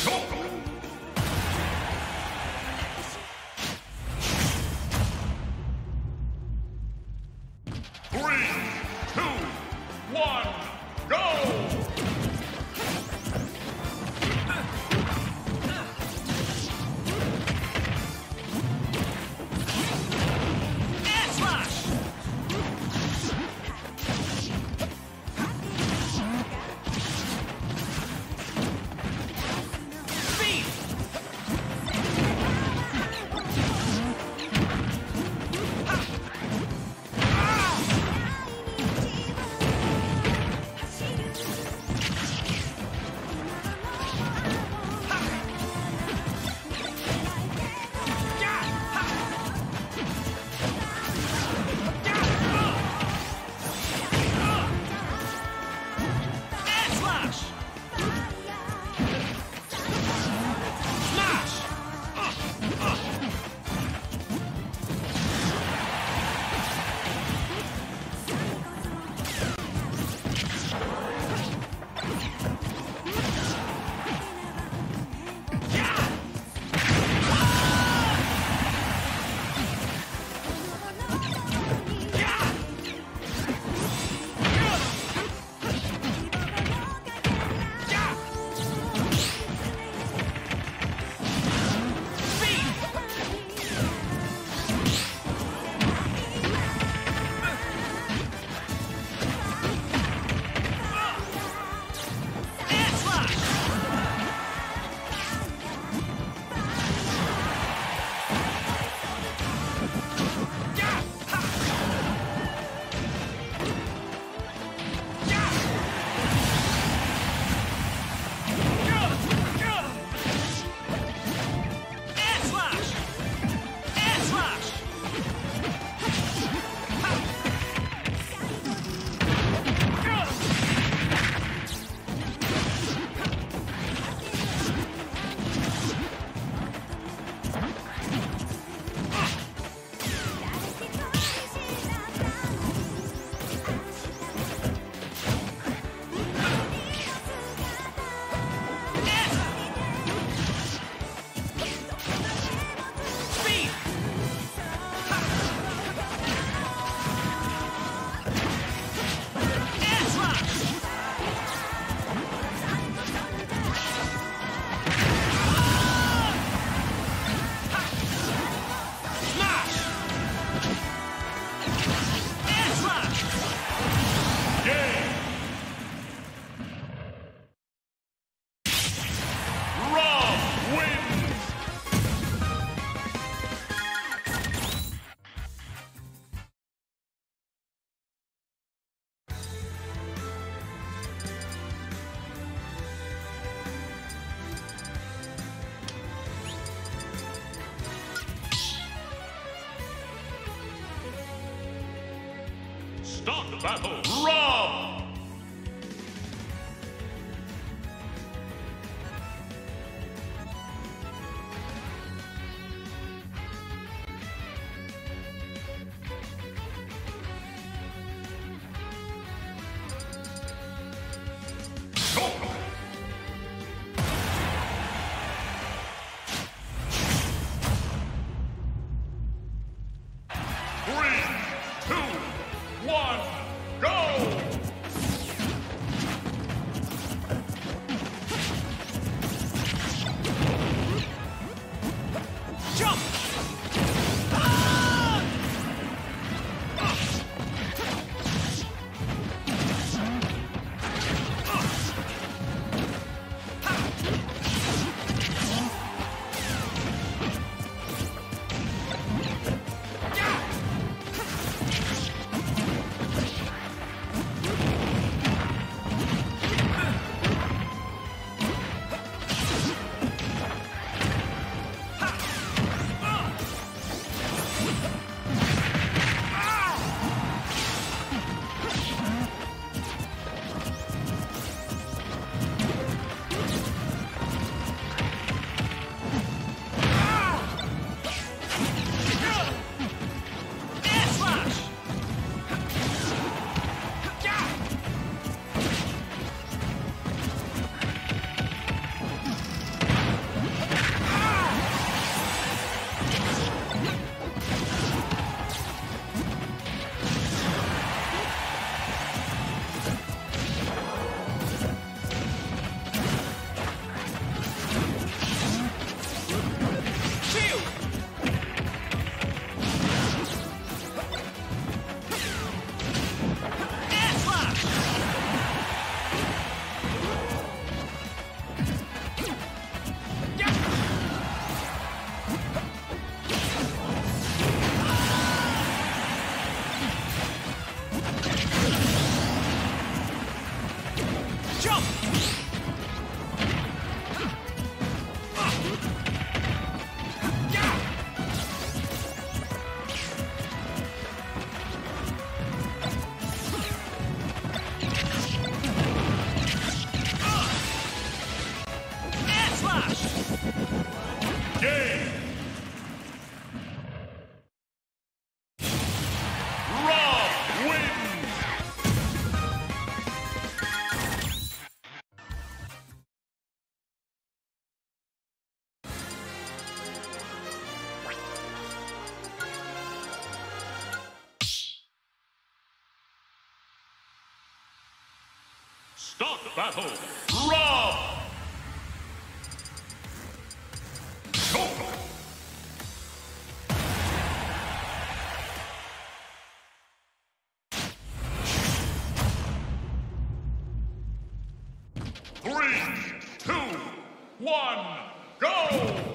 Start battle. Rob! Three, two, one, go! Start the battle. Rob. Go. Three, two, one, go!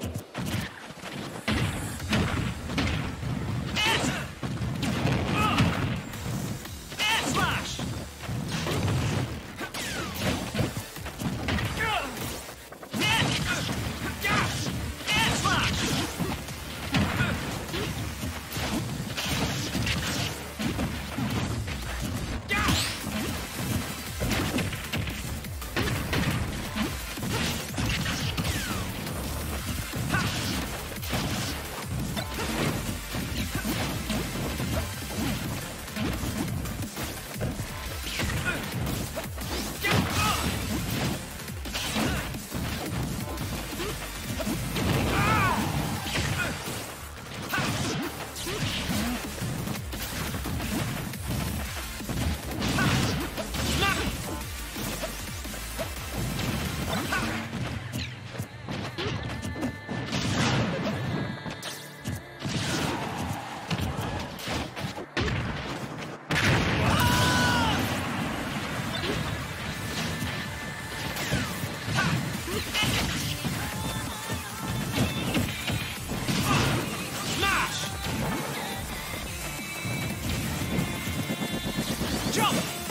Jump!